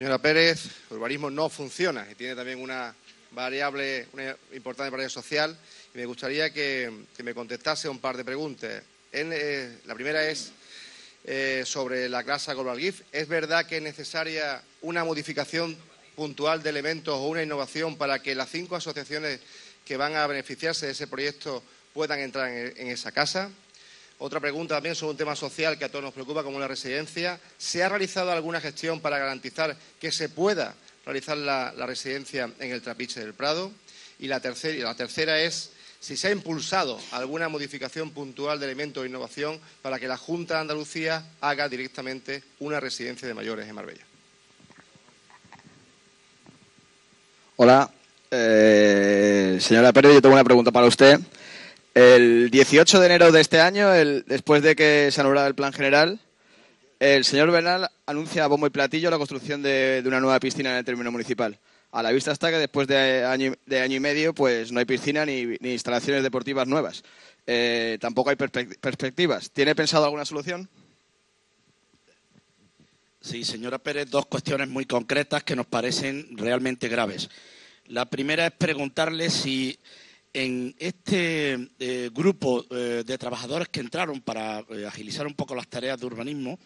Señora Pérez, el urbanismo no funciona y tiene también una variable, importante variable social. Y me gustaría que, me contestase un par de preguntas. Eh, la primera es eh, sobre la clase Global GIF. ¿Es verdad que es necesaria una modificación puntual de elementos o una innovación para que las cinco asociaciones que van a beneficiarse de ese proyecto puedan entrar en esa casa? Otra pregunta también sobre un tema social que a todos nos preocupa, como la residencia. ¿Se ha realizado alguna gestión para garantizar que se pueda realizar la, residencia en el Trapiche del Prado? Y la, tercera es si se ha impulsado alguna modificación puntual de elementos de innovación para que la Junta de Andalucía haga directamente una residencia de mayores en Marbella. Hola, eh, señora Pérez, yo tengo una pregunta para usted. El 18 de enero de este año, después de que se anulara el plan general, el señor Bernal anuncia a bombo y platillo la construcción de, una nueva piscina en el término municipal. A la vista está que después de año, y medio pues no hay piscina ni, instalaciones deportivas nuevas. Eh, tampoco hay perspectivas. ¿Tiene pensado alguna solución? Sí, señora Pérez, dos cuestiones muy concretas que nos parecen realmente graves. La primera es preguntarle si en este eh, grupo eh, de trabajadores que entraron para eh, agilizar un poco las tareas de urbanismo,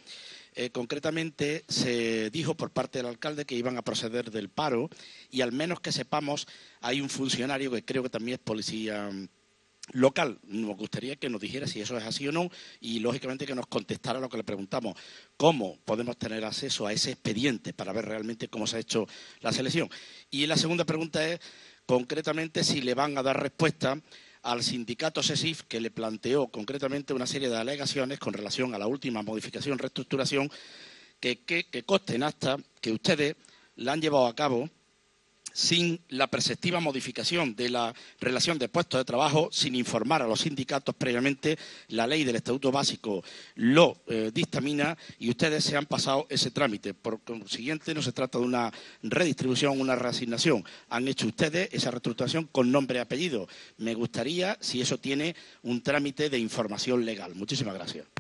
concretamente se dijo por parte del alcalde que iban a proceder del paro y al menos que sepamos hay un funcionario que creo que también es policía mm, local. Nos gustaría que nos dijera si eso es así o no y, lógicamente, que nos contestara lo que le preguntamos. ¿Cómo podemos tener acceso a ese expediente para ver realmente cómo se ha hecho la selección? Y la segunda pregunta es concretamente si le van a dar respuesta al sindicato SESIF que le planteó concretamente una serie de alegaciones con relación a la última modificación, reestructuración, que, que, que consten hasta que ustedes la han llevado a cabo sin la perceptiva modificación de la relación de puestos de trabajo, sin informar a los sindicatos previamente, la ley del Estatuto Básico lo eh, dictamina y ustedes se han pasado ese trámite. Por consiguiente, no se trata de una redistribución, una reasignación. Han hecho ustedes esa reestructuración con nombre y apellido. Me gustaría si eso tiene un trámite de información legal. Muchísimas gracias.